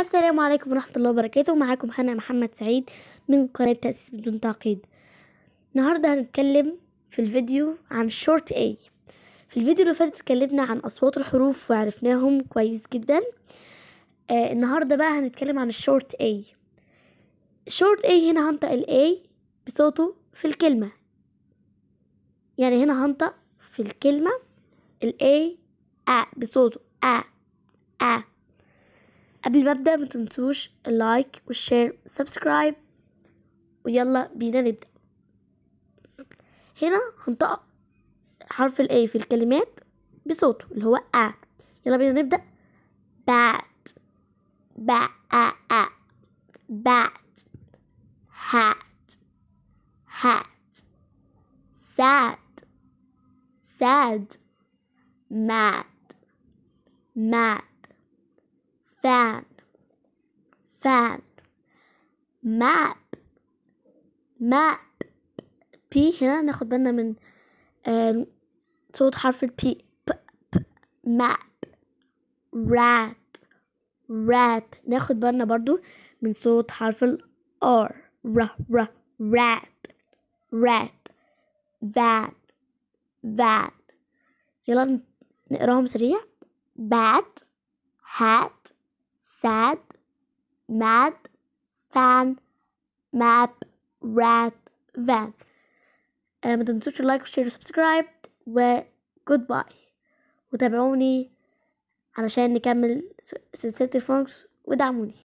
السلام عليكم ورحمة الله وبركاته. معاكم هنا محمد سعيد من قناة تأسيس بدون تعقيد. النهاردة هنتكلم في الفيديو عن short A. في الفيديو اللي فات اتكلمنا عن أصوات الحروف وعرفناهم كويس جدا. آه النهاردة بقى هنتكلم عن ال short A. short A هنا هنطق ال A بصوته في الكلمة. يعني هنا هنطق في الكلمة ال A أ بصوته. أ أ قبل ما أبدأ ما تنسوش ال like وال share وال subscribe. ويلا بينا نبدأ. هنا هنطق حرف ال A في الكلمات بصوته اللي هو آ. يلا بينا نبدأ. bat. ب أ أ bat. hat. هات. sad sad mad mad fan fan map map بي هنا ناخد بالنا من آه صوت حرف البي ب map rat rat. ناخد بالنا برضو من صوت حرف ال R. ر ر rat rat van van. يلا نقراهم سريع. Bat hat sad mad fan map rat van آه ما تنسوش اللايك والشير والسبسكرايب وجود باي وتابعوني علشان نكمل سلسلة الفونكس ودعموني